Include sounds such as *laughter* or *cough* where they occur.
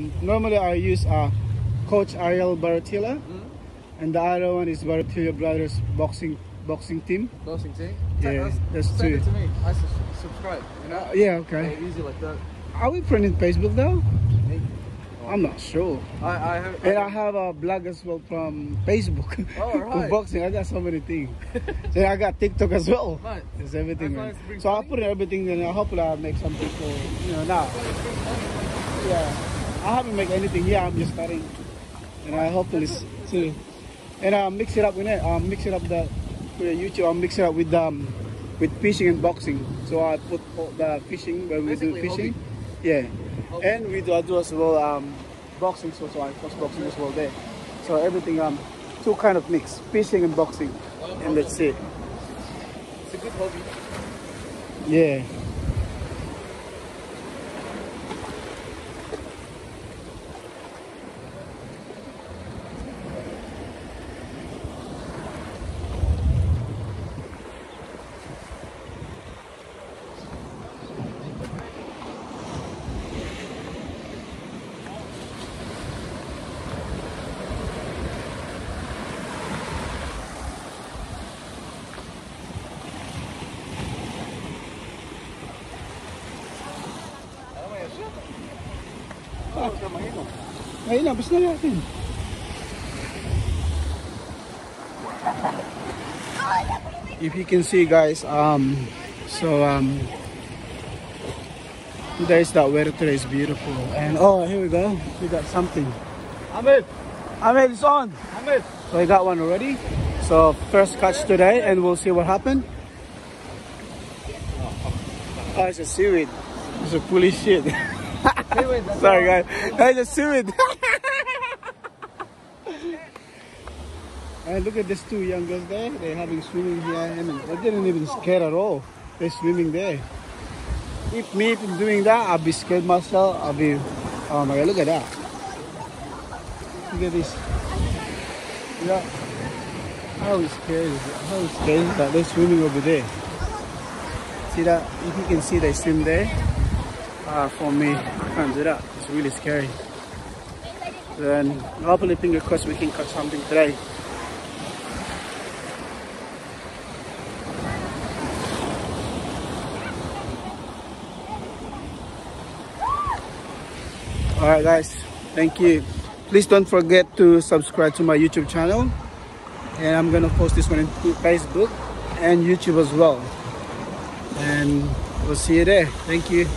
um, normally I use uh, Coach Ariel Baratilla, Mm. and the other one is Baratilla Brothers boxing boxing team. Boxing team. Yeah, that's Send two. it to me. I su- subscribe. You know. Uh, yeah, okay. Yeah, easy like that. Are we friends in Facebook though? I'm not sure. I I have. And I have a blog as well from Facebook. *laughs* Oh, *laughs* right. boxing, I got so many things. *laughs* then I got TikTok as well. Right. It's everything. That's man. nice to bring So I put everything and I hopefully I'll make something for you know now. Yeah. I haven't made anything yet, I'm just starting. And I hopefully see. And I mix it up with it. I'll mix it up the with the YouTube, I'll mix it up with um with fishing and boxing. So I put all the fishing when we do fishing. Yeah. Hobby. And we do I do as well um boxing so, so I post boxing as well there. So everything um two kind of mix, fishing and boxing. And that's it. It's a good hobby. Yeah. Ayun na, natin. If you can see guys, um, so um, there's that weather today is beautiful. And oh, here we go. We got something. Ahmed! Ahmed, it's on. Ahmed! So I got one already. So first catch today and we'll see what happened. Oh, it's a seaweed. It's a foolish shit. *laughs* Anyway, that's Sorry all. guys. That's a seaweed. and look at these two young girls there. They're having swimming here and they didn't even scared at all. They're swimming there. If me if doing that, I'll be scared myself. I'll be oh my god, look at that. Look at this. Yeah. How scary is it? How scary is that? They're swimming over there. See that? If you can see they swim there. Uh, for me, I can't do that. It's really scary. Then hopefully finger crossed we can catch something today. Alright guys, thank you. Please don't forget to subscribe to my YouTube channel. And I'm gonna post this one in Facebook and YouTube as well. And we'll see you there. Thank you.